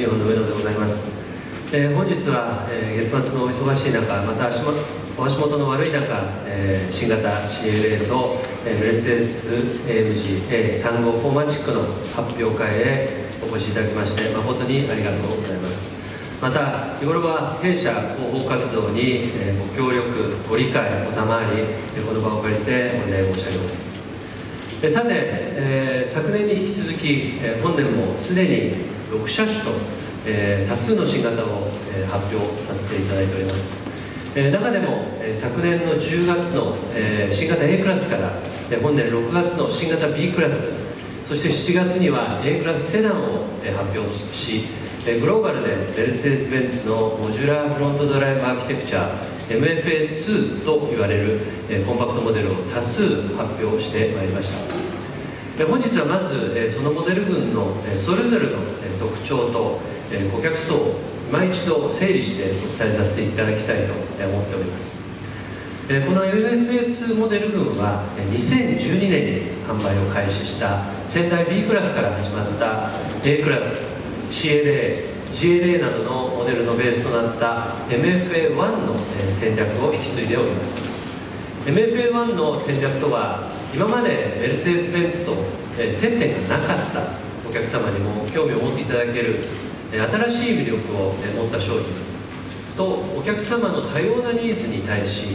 日本の上野でございます、えー本日は、えー月末のお忙しい中また足お足元の悪い中、えー新型 CLA と、えーメルセデス AMG-35 フォーマチックの発表会へお越しいただきまして誠にありがとうございます。また日頃は弊社広報活動に、えーご協力ご理解お賜りこの場を借りてお願い申し上げます。さて、えー昨年に引き続き、えー本年もすでに6車種と、えー多数の新型を、えー発表させていただいております、えー中でも、えー昨年の10月の、えー新型 A クラスから、えー本年6月の新型 B クラスそして7月には A クラスセダンを、えー発表し、えグローバルでメルセデス・ベンツのモジュラーフロントドライブアーキテクチャ MFA2 と言われる、えコンパクトモデルを多数発表してまいりました。本日はまず、そのモデル群の、それぞれの、特徴と、え顧客層を今一度整理してお伝えさせていただきたいと思っております。この MFA2 モデル群は2012年に販売を開始した仙台 B クラスから始まった A クラス CLA GLA などのモデルのベースとなった MFA1 の戦略を引き継いでおります。MFA1 の戦略とは今までメルセデス・ベンツと接点がなかったお客様にも興味を持っていただける新しい魅力を持った商品とお客様の多様なニーズに対し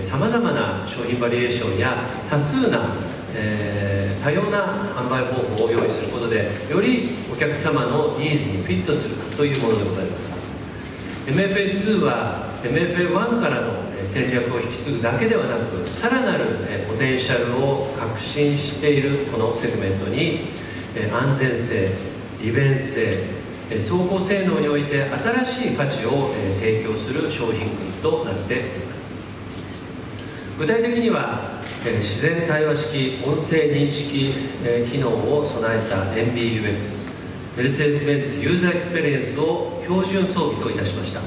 さまざまな商品バリエーションや多数な、えー多様な販売方法を用意することでよりお客様のニーズにフィットするというものでございます。MFA2 は MFA1 からの戦略を引き継ぐだけではなくさらなるポテンシャルを確信しているこのセグメントに安全性利便性走行性能において新しい価値を提供する商品群となっております。具体的には自然対話式音声認識機能を備えた MBUX メルセデス・ベンツユーザーエクスペリエンスを標準装備といたしました。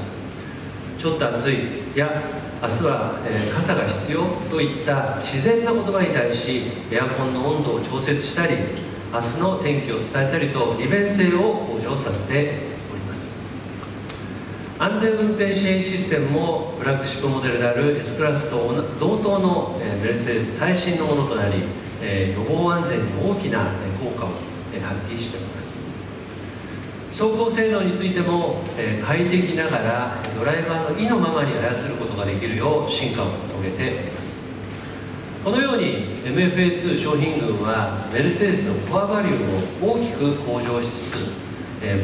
ちょっと暑いや明日は、え傘が必要といった自然な言葉に対しエアコンの温度を調節したり明日の天気を伝えたりと利便性を向上させております。安全運転支援システムもフラッグシップモデルである S クラスと同等の、メルセデス最新のものとなり、予防安全に大きな効果を、発揮しております。走行性能についても、快適ながらドライバーの意のままに操ることができるよう進化を遂げております。このように MFA2 商品群はメルセデスのコアバリューを大きく向上しつつ、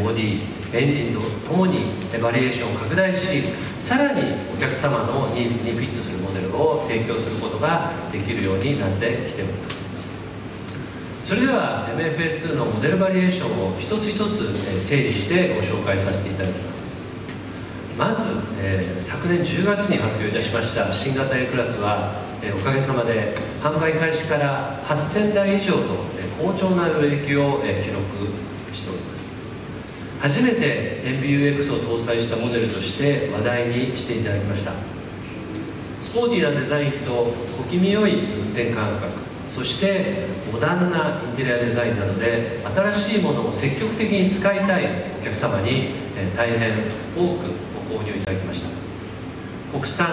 ボディエンジンとともにバリエーションを拡大しさらにお客様のニーズにフィットするモデルを提供することができるようになってきております。それでは MFA2 のモデルバリエーションを一つ一つ整理してご紹介させていただきます。まず、えー昨年10月に発表いたしました新型 A クラスは、えおかげさまで販売開始から8000台以上と、え好調な売れ行きを、え記録しております。初めて MBUX を搭載したモデルとして話題にしていただきました。スポーティーなデザインと小気味よい運転感覚そしてモダンなインテリアデザインなどで新しいものを積極的に使いたいお客様に、大変多くご購入いただきました。国産、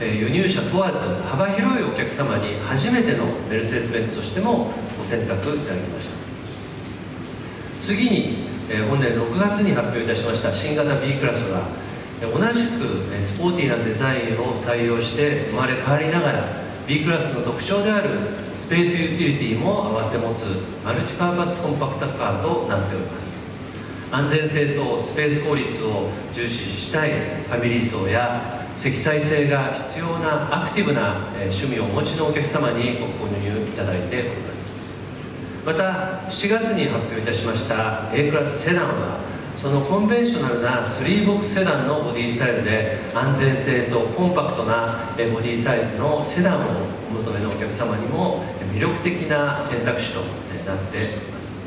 輸入車問わず幅広いお客様に初めてのメルセデス・ベンツとしてもご選択いただきました。次に、本年6月に発表いたしました新型 B クラスは同じくスポーティーなデザインを採用して生まれ変わりながら B クラスの特徴であるスペースユーティリティも併せ持つマルチパーパスコンパクトカーとなっております。安全性とスペース効率を重視したいファミリー層や積載性が必要なアクティブな趣味をお持ちのお客様にご購入いただいております。また7月に発表いたしました A クラスセダンはそのコンベンショナルな3ボックスセダンのボディスタイルで安全性とコンパクトなボディサイズのセダンをお求めのお客様にも魅力的な選択肢となっております。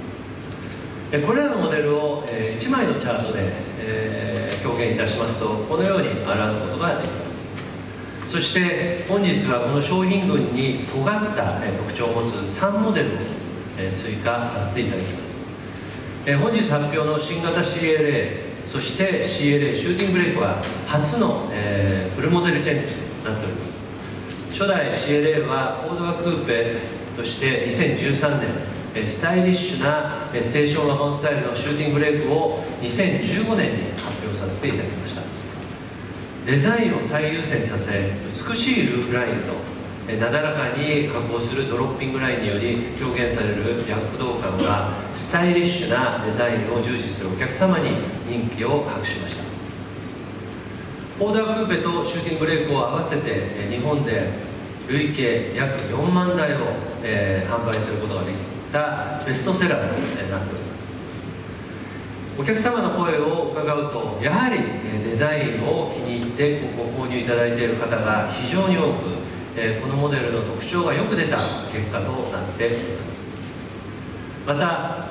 これらのモデルを1枚のチャートで表現いたしますとこのように表すことができます。そして本日はこの商品群に尖った特徴を持つ3モデルを追加させていただきます。本日発表の新型 CLA そして CLA シューティングブレークは初の、え、フルモデルチェンジとなっております。初代 CLA はフォードワクーペとして2013年スタイリッシュなステーションワゴンスタイルのシューティングレークを2015年に発表させていただきました。デザインを最優先させ美しいルーフラインとなだらかに加工するドロッピングラインにより表現される躍動感がスタイリッシュなデザインを重視するお客様に人気を博しました。オーダークーペとシューティングブレークを合わせて日本で累計約4万台を、え、販売することができたベストセラーとなっております。お客様の声を伺うとやはりデザインを気に入ってご購入いただいている方が非常に多く、このモデルの特徴がよく出た結果となっております。また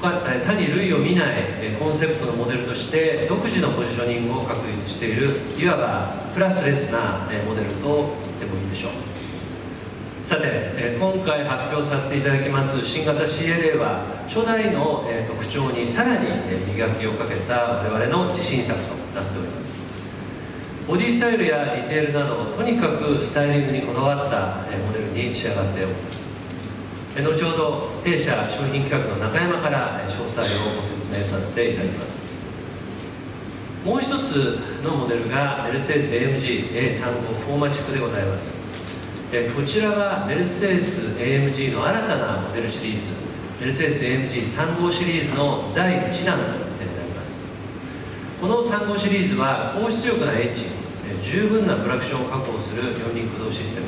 他に類を見ないコンセプトのモデルとして独自のポジショニングを確立しているいわばプラスレスなモデルと言ってもいいでしょう。さて、え今回発表させていただきます新型 CLA は初代の、え特徴にさらに、え磨きをかけた我々の自信作となっております。ボディスタイルやディテールなどとにかくスタイリングにこだわった、えモデルに仕上がっております。え後ほど弊社商品企画の中山からえ詳細をご説明させていただきます。もう一つのモデルがメルセデス AMG A35 フォーマチックでございます。えこちらはメルセデス AMG の新たなモデルシリーズメルセデス AMG3 号シリーズの第1弾となります。この3号シリーズは高出力なエンジン十分なトラクションを確保する四輪駆動システム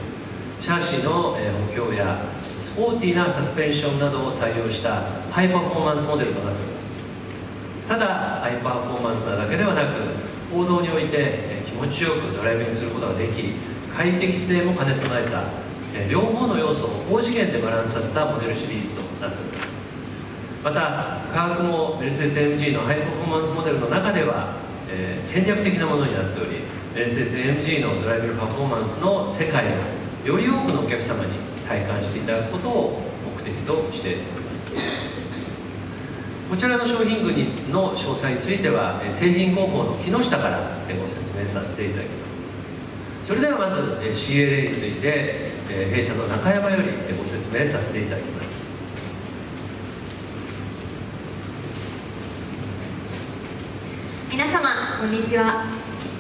シャーシの補強やスポーティーなサスペンションなどを採用したハイパフォーマンスモデルとなっております。ただハイパフォーマンスなだけではなく行動において気持ちよくドライビングすることができ快適性も兼ね備えた、え両方の要素を高次元でバランスさせたモデルシリーズとなっております。また価格もメルセデス MG のハイパフォーマンスモデルの中では、えー、戦略的なものになっておりメルセデス MG のドライブルパフォーマンスの世界をより多くのお客様に体感していただくことを目的としております。こちらの商品群の詳細については製品広報の木下からご説明させていただきます。それではまず CLA について弊社の中山よりご説明させていただきます。皆様こんにちは。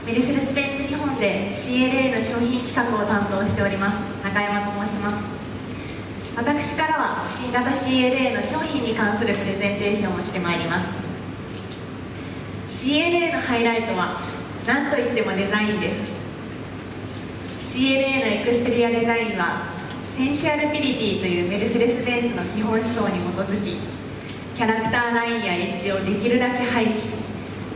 メルセデス・ベンツ日本で CLA の商品企画を担当しております中山と申します。私からは新型 CLA の商品に関するプレゼンテーションをしてまいります。CLA のハイライトは何といってもデザインです。CLA のエクステリアデザインはセンシアルピリティというメルセデス・ベンツの基本思想に基づきキャラクターラインやエッジをできるだけ廃止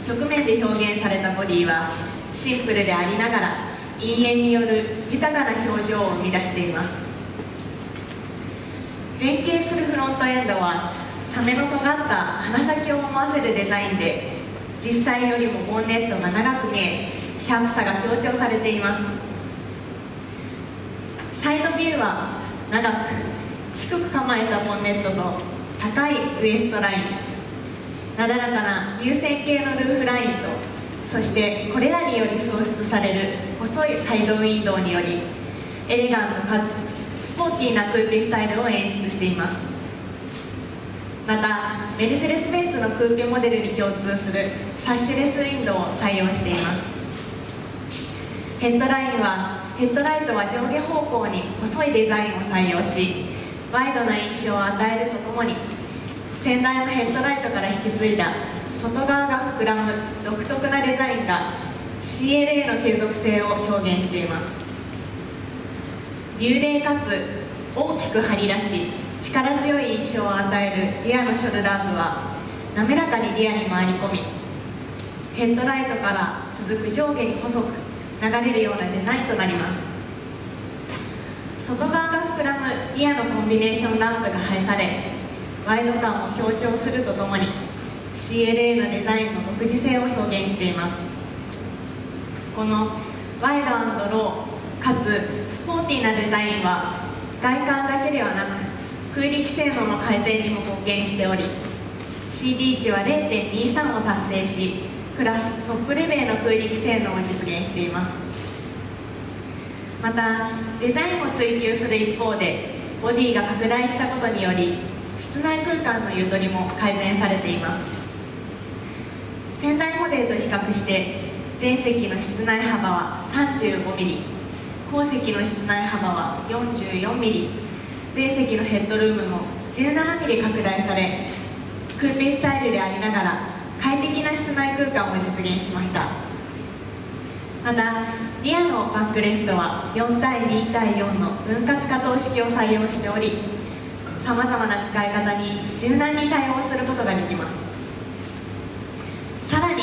曲面で表現されたボディはシンプルでありながら陰影による豊かな表情を生み出しています。前傾するフロントエンドはサメの尖った鼻先を思わせるデザインで実際よりもボンネットが長く見えシャープさが強調されています。サイドビューは長く低く構えたボンネットと高いウエストライン。なだらかな流線形のルーフラインとそしてこれらにより創出される細いサイドウィンドウによりエレガントかつスポーティーなクーペスタイルを演出しています。またメルセデス・ベンツのクーペモデルに共通するサッシュレスウィンドウを採用しています。ヘッドラインはヘッドライトは上下方向に細いデザインを採用しワイドな印象を与えるとともに先代のヘッドライトから引き継いだ外側が膨らむ独特なデザインが CLA の継続性を表現しています。流麗かつ大きく張り出し力強い印象を与えるリアのショルダー部は滑らかにリアに回り込みヘッドライトから続く上下に細く流れるようなデザインとなります。外側が膨らむリアのコンビネーションランプが配されワイド感を強調するとともに CLA のデザインの独自性を表現しています。このワイドローかつスポーティーなデザインは外観だけではなく空力性能の改善にも貢献しており CD 値は0.23を達成しプラストップレベルの空力性能を実現しています。またデザインを追求する一方でボディが拡大したことにより室内空間のゆとりも改善されています。先代モデルと比較して全席の室内幅は 35mm 後席の室内幅は 44mm 全席のヘッドルームも 17mm 拡大されクーペスタイルでありながら快適な室内空間を実現しました。またリアのバックレストは4対2対4の分割可動式を採用しておりさまざまな使い方に柔軟に対応することができます。さらに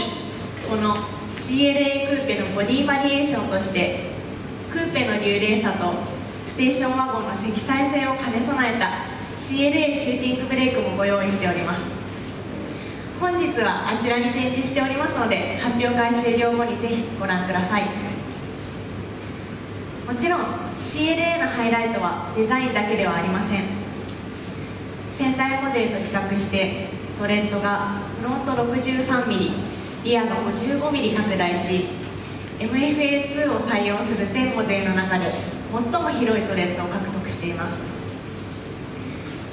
この CLA クーペのボディバリエーションとしてクーペの流麗さとステーションワゴンの積載性を兼ね備えた CLA シューティングブレークもご用意しております。本日はあちらに展示しておりますので発表会終了後にぜひご覧ください。もちろん CLA のハイライトはデザインだけではありません。先代モデルと比較してトレッドがフロント 63mm リアが 55mm 拡大し MFA2 を採用する全モデルの中で最も広いトレッドを獲得しています。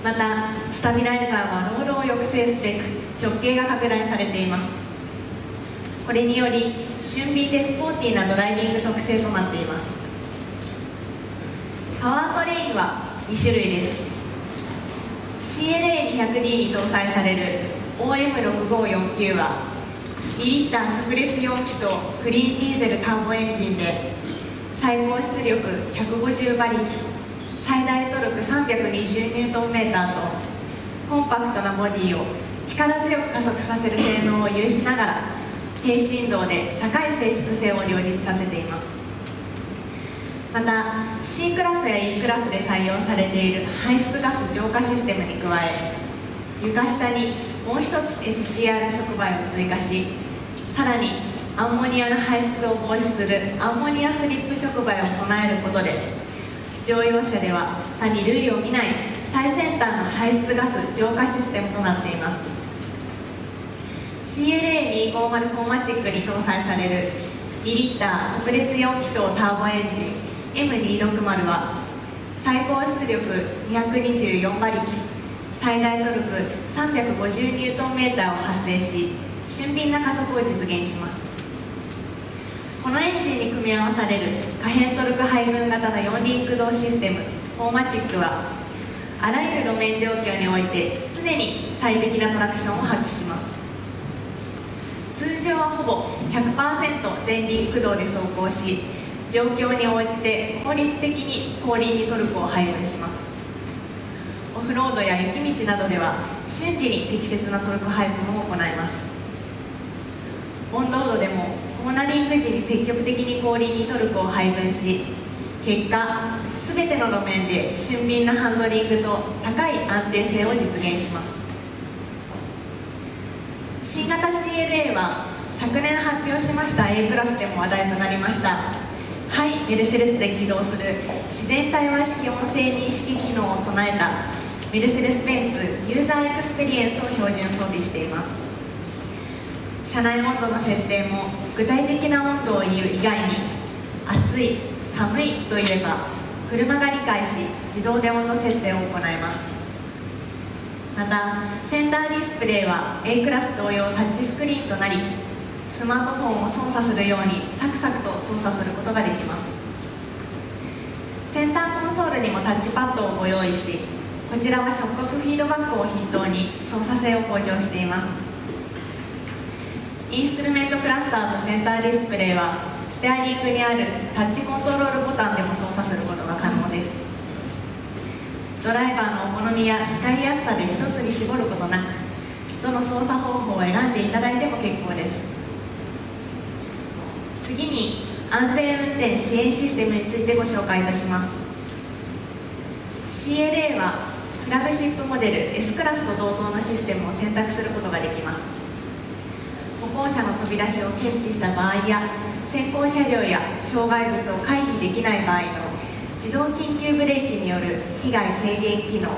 またスタビライザーはロールを抑制すべく直径が拡大されています。これにより俊敏でスポーティーなドライビング特性となっています。パワートレインは2種類です。CLA200D に搭載される OM6549 は2リッター直列4気とクリーンディーゼルターボエンジンで最高出力150馬力最大トルク320ニュートンメーターとコンパクトなボディを力強く加速させる性能を有しながら低振動で高い静粛性を両立させています。また C クラスや E クラスで採用されている排出ガス浄化システムに加え床下にもう一つ SCR 触媒を追加しさらにアンモニアの排出を防止するアンモニアスリップ触媒を備えることで乗用車では他に類を見ない最先端の排出ガス浄化システムとなっています。CLA250 フォーマチックに搭載される2リッター直列4気筒ターボエンジン M260 は最高出力224馬力最大トルク350ニュートンメーターを発生し俊敏な加速を実現します。このエンジンに組み合わされる可変トルク配分型の4輪駆動システムフォーマチックはあらゆる路面状況において常に最適なトラクションを発揮します。通常はほぼ100%前輪駆動で走行し状況に応じて効率的に後輪にトルクを配分します。オフロードや雪道などでは瞬時に適切なトルク配分を行います。オンロードでもコーナリング時に積極的に後輪にトルクを配分し結果全ての路面で俊敏なハンドリングと高い安定性を実現します。新型 CLA は昨年発表しました A クラスでも話題となりました。ハイメルセデスで起動する自然対話式音声認識機能を備えたメルセデス・ベンツユーザーエクスペリエンスを標準装備しています。車内温度の設定も具体的な温度を言う以外に暑い寒いといえば車が理解し自動で温度設定を行います。またセンターディスプレイは A クラス同様タッチスクリーンとなりスマートフォンを操作するようにサクサクと操作することができます。センターコンソールにもタッチパッドをご用意しこちらは触覚フィードバックを筆頭に操作性を向上しています。インストゥルメントクラスターとセンターディスプレイはステアリングにあるタッチコントロールボタンでも操作することが可能です。ドライバーのお好みや使いやすさで一つに絞ることなくどの操作方法を選んでいただいても結構です。次に安全運転支援システムについてご紹介いたします。CLA はフラグシップモデル S クラスと同等のシステムを選択することができます。歩行者の飛び出しを検知した場合や先行車両や障害物を回避できない場合の自動緊急ブレーキによる被害軽減機能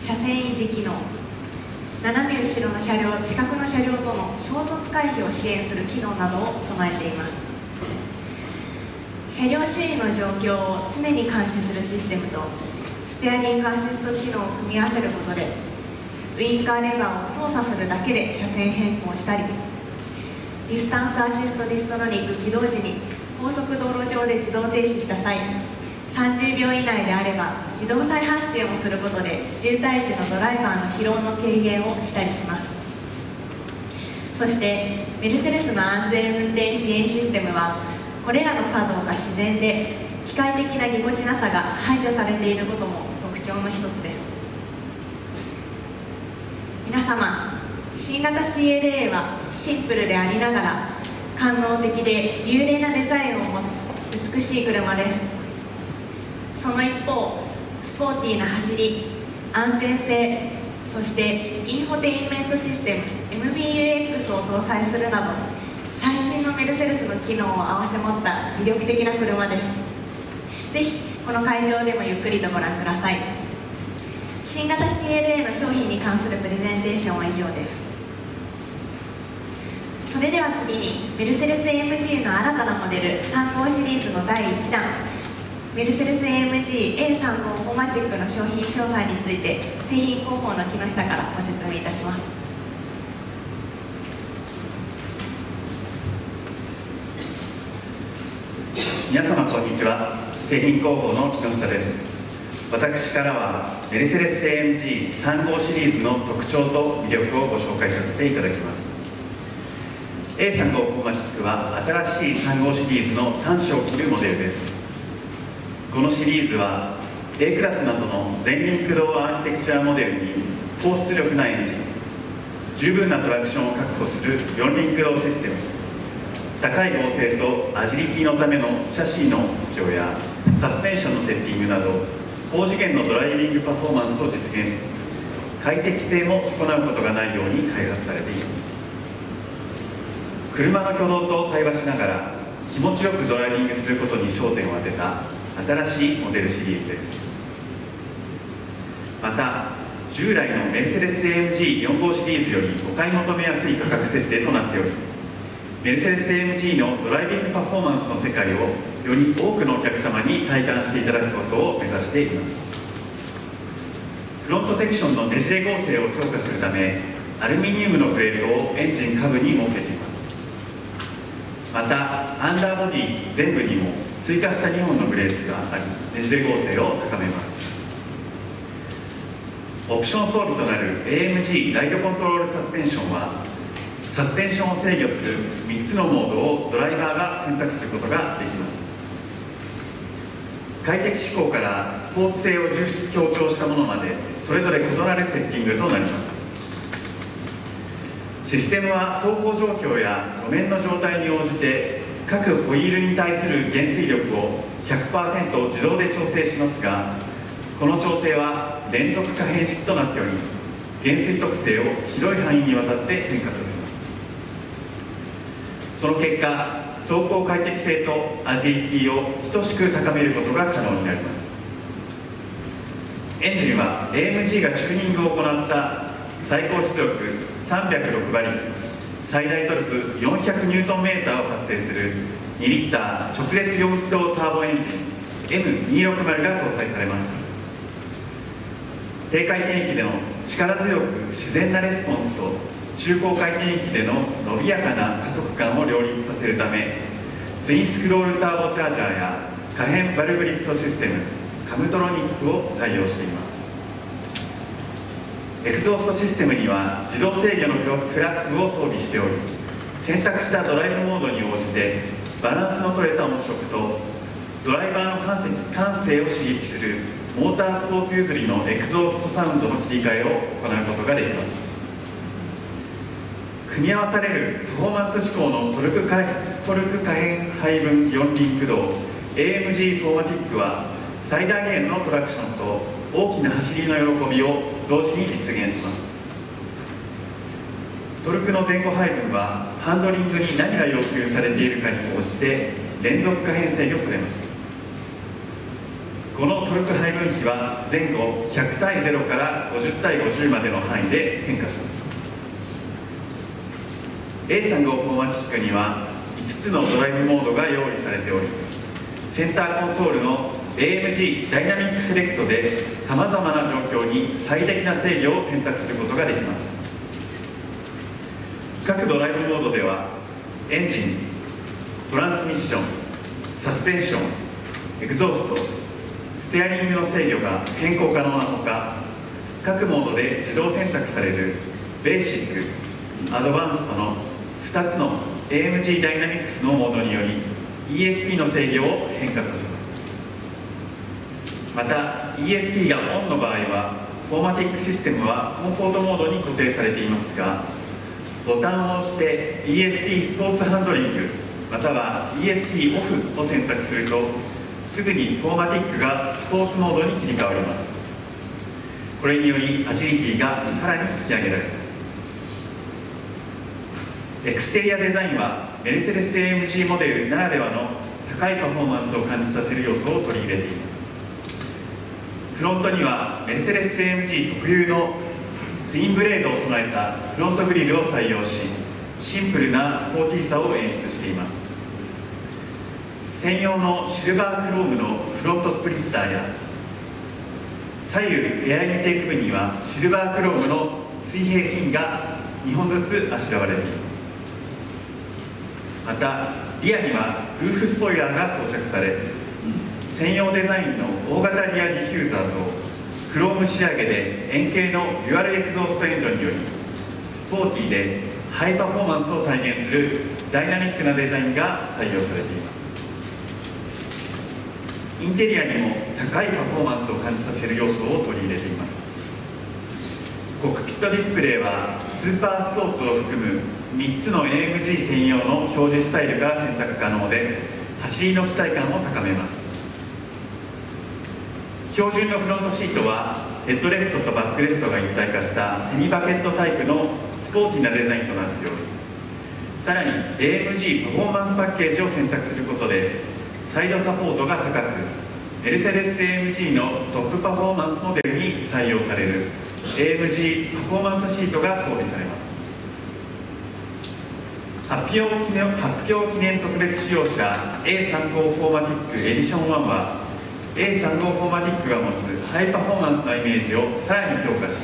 車線維持機能斜め後ろの車両近くの車両との衝突回避を支援する機能などを備えています。車両周囲の状況を常に監視するシステムとステアリングアシスト機能を組み合わせることでウインカーレバーを操作するだけで車線変更したりディスタンスアシストディストロニック起動時に高速道路上で自動停止した際30秒以内であれば自動再発進をすることで渋滞時のドライバーの疲労の軽減をしたりします。そしてメルセデスの安全運転支援システムはこれらの作動が自然で機械的なぎこちなさが排除されていることも特徴の一つです。皆様新型 CLA はシンプルでありながら官能的で流麗なデザインを持つ美しい車です。その一方スポーティーな走り安全性そしてインフォテインメントシステム MBUX を搭載するなど最新のメルセデスの機能を併せ持った魅力的な車です。ぜひこの会場でもゆっくりとご覧ください。新型 CLA の商品に関するプレゼンテーションは以上です。それでは次にメルセデス AMG の新たなモデル3号シリーズの第1弾。メルセデス AMG A35 フォマチックの商品詳細につい。て製品広報の木下からご説明いたします。皆様こんにちは。製品広報の木下です。私からはメルセデス AMG3 号シリーズの特徴と魅力をご紹介させていただきます。A35 フォーマティックは新しい3号シリーズの端子を切るモデルです。このシリーズは A クラスなどの全輪駆動アーキテクチャモデルに高出力なエンジン十分なトラクションを確保する4輪駆動システム高い剛性とアジリティのためのシャシーの補強やサスペンションのセッティングなど高次元のドライビングパフォーマンスを実現し快適性も損なうことがないように開発されています。車の挙動と対話しながら気持ちよくドライビングすることに焦点を当てた新しいモデルシリーズです。また従来のメルセデス AMG4 号シリーズよりお買い求めやすい価格設定となっておりメルセデス AMG のドライビングパフォーマンスの世界をより多くのお客様に体感していただくことを目指しています。フロントセクションのねじれ合成を強化するためアルミニウムのプレートをエンジン下部に設けています。またアンダーボディ全部にも追加した2本のブレースがありねじれ合成を高めます。オプション装備となる AMG ライドコントロールサスペンションはサスペンションを制御する3つのモードをドライバーが選択することができます。快適志向からスポーツ性を強調したものまでそれぞれ異なるセッティングとなります。システムは走行状況や路面の状態に応じて各ホイールに対する減衰力を100%自動で調整しますがこの調整は連続可変式となっており減衰特性を広い範囲にわたって変化させます。その結果走行快適性とアジリティを等しく高めることが可能になります。エンジンは AMG がチューニングを行った最高出力306馬力。最大トルク400ニュートンメーターを発生する2リッター直列4気筒ターボエンジン M260 が搭載されます。低回転域での力強く自然なレスポンスと中高回転域での伸びやかな加速感を両立させるためツインスクロールターボチャージャーや可変バルブリフトシステムカムトロニックを採用しています。エクゾーストシステムには自動制御のフラッグを装備しており選択したドライブモードに応じてバランスの取れた音色とドライバーの感性感性を刺激するモータースポーツ譲りのエクゾーストサウンドの切り替えを行うことができます。組み合わされるパフォーマンス志向のトルクトルク可変配分4輪駆動 AMG フォーマティックは最大限のトラクションと大きな走りの喜びを同時に実現します。トルクの前後配分はハンドリングに何が要求されているかに応じて連続可変制御されます。このトルク配分比は前後100対0から50対50までの範囲で変化します。A35 フォーマティックには5つのドライブモードが用意されておりセンターコンソールの AMG ダイナミックセレクトでさまざまな状況に最適な制御を選択することができます。各ドライブモードではエンジントランスミッションサスペンションエグゾーストステアリングの制御が変更可能なほか各モードで自動選択されるベーシックアドバンストの2つの AMG ダイナミックスのモードにより ESP の制御を変化させます。また ESP がオンの場合はフォーマティックシステムはコンフォートモードに固定されていますがボタンを押して ESP スポーツハンドリングまたは ESP オフを選択するとすぐにフォーマティックがスポーツモードに切り替わります。これによりアジリティがさらに引き上げられます。エクステリアデザインはメルセデス AMG モデルならではの高いパフォーマンスを感じさせる要素を取り入れています。フロントにはメルセデス AMG 特有のツインブレードを備えたフロントグリルを採用しシンプルなスポーティーさを演出しています。専用のシルバークロームのフロントスプリッターや左右エアインテーク部にはシルバークロームの水平フィンが2本ずつあしらわれています。またリアにはルーフスポイラーが装着され専用デザインの大型リアディフューザーとクローム仕上げで円形のデュアルエクゾーストエンドによりスポーティーでハイパフォーマンスを体現するダイナミックなデザインが採用されています。インテリアにも高いパフォーマンスを感じさせる要素を取り入れています。コックピットディスプレイはスーパースポーツを含む3つの AMG 専用の表示スタイルが選択可能で走りの期待感を高めます。標準のフロントシートはヘッドレストとバックレストが一体化したセミバケットタイプのスポーティーなデザインとなっておりさらに AMG パフォーマンスパッケージを選択することでサイドサポートが高くメルセデス AMG のトップパフォーマンスモデルに採用される AMG パフォーマンスシートが装備されます。発表記念発表記念特別使用車 A35 フォーマティックエディション1は A35 4MATIC が持つハイパフォーマンスのイメージをさらに強化し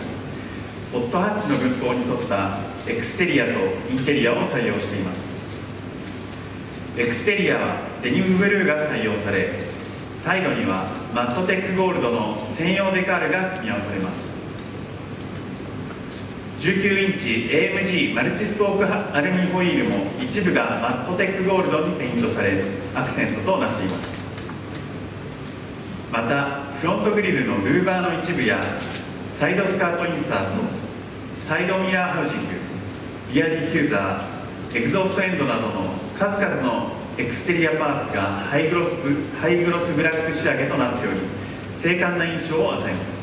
ホットハッチの文法に沿ったエクステリアとインテリアを採用しています。エクステリアはデニムブルーが採用されサイドにはマットテックゴールドの専用デカールが組み合わされます。19インチ AMG マルチスポークアルミホイールも一部がマットテックゴールドにペイントされアクセントとなっています。またフロントグリルのルーバーの一部やサイドスカートインサートサイドミラーハウジングリアディフューザーエグゾーストエンドなどの数々のエクステリアパーツがハイグロスハイグロスブラック仕上げとなっており精悍な印象を与えます。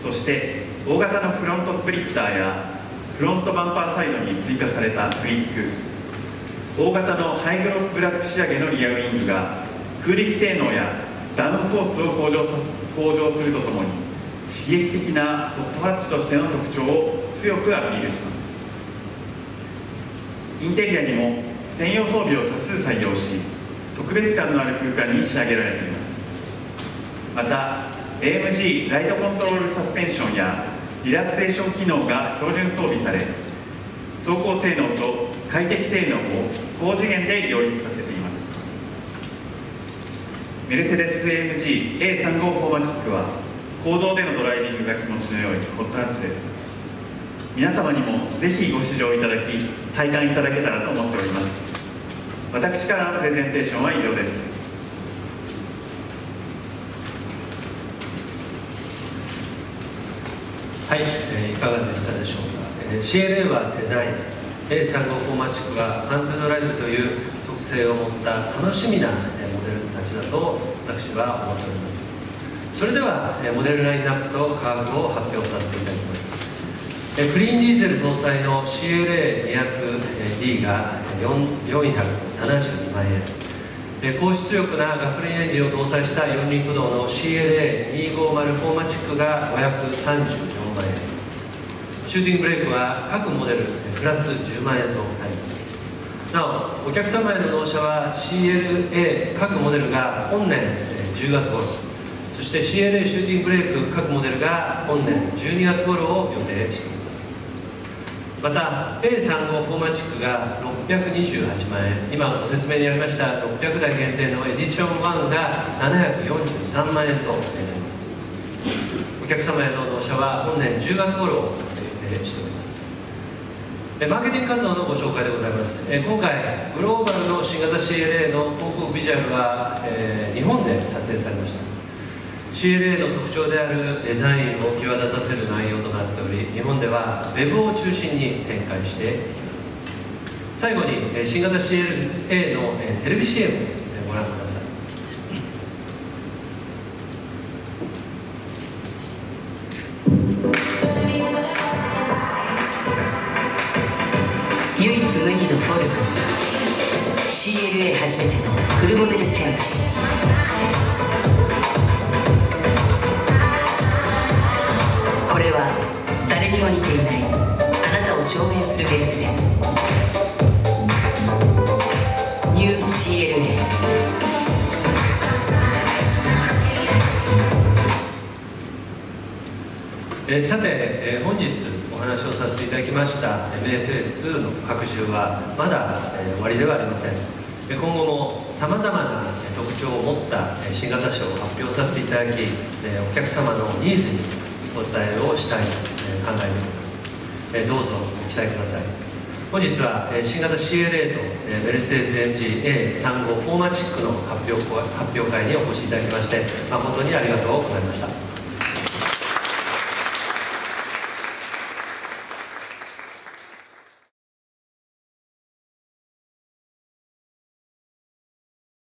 そして大型のフロントスプリッターやフロントバンパーサイドに追加されたフリック大型のハイグロスブラック仕上げのリアウィングが空力性能やダウンフォースを向上さ向上するとともに刺激的なホットハッチとしての特徴を強くアピールします。インテリアにも専用装備を多数採用し特別感のある空間に仕上げられています。また AMG ライトコントロールサスペンションやリラクセーション機能が標準装備され走行性能と快適性能を高次元で両立させています。メルセデス AMG A35 フォーマティックは公道でのドライビングが気持ちの良いホットハッチです。皆様にもぜひご試乗いただき体感いただけたらと思っております。私からのプレゼンテーションは以上です。はい、えー、いかがでしたでしょうか、えー、CLA はデザイン。A35 フォーマチックはハンドドライブという特性を持った楽しみな、だと私は思っております。それでは、モデルラインナップと価格を発表させていただきます。クリーンディーゼル搭載の CLA200D が472万円。高出力なガソリンエンジンを搭載した四輪駆動の CLA250 フォーマチックが534万円。シューティングブレーキは各モデルプラス10万円となります。なおお客様への納車は CLA 各モデルが本年10月頃。そして CLA シューティングブレーク各モデルが本年12月頃を予定しています。また A35 フォーマチックが628万円。今ご説明にありました600台限定のエディション1が743万円となります。お客様への納車は本年10月頃を予定しております。マーケティング活動のご紹介でございます。今回グローバルの新型 CLA の広告ビジュアルは日本で撮影されました。CLA の特徴であるデザインを際立たせる内容となっており日本では Web を中心に展開していきます。最後に新型 CLA のテレビ CM ご覧ください。初めてのフルモデルチェンジこれは誰にも似ていないあなたを証明するベースですニュー CLA えー、さて、えー、本日お話をさせていただきました MFA2 の拡充はまだ、えー、終わりではありません今後もさまざまな特徴を持った新型車を発表させていただきお客様のニーズにお答えをしたいと考えております。どうぞご期待ください。本日は新型 CLA とメルセデス MG A35 フォーマチックの発表会にお越しいただきまして誠にありがとうございました。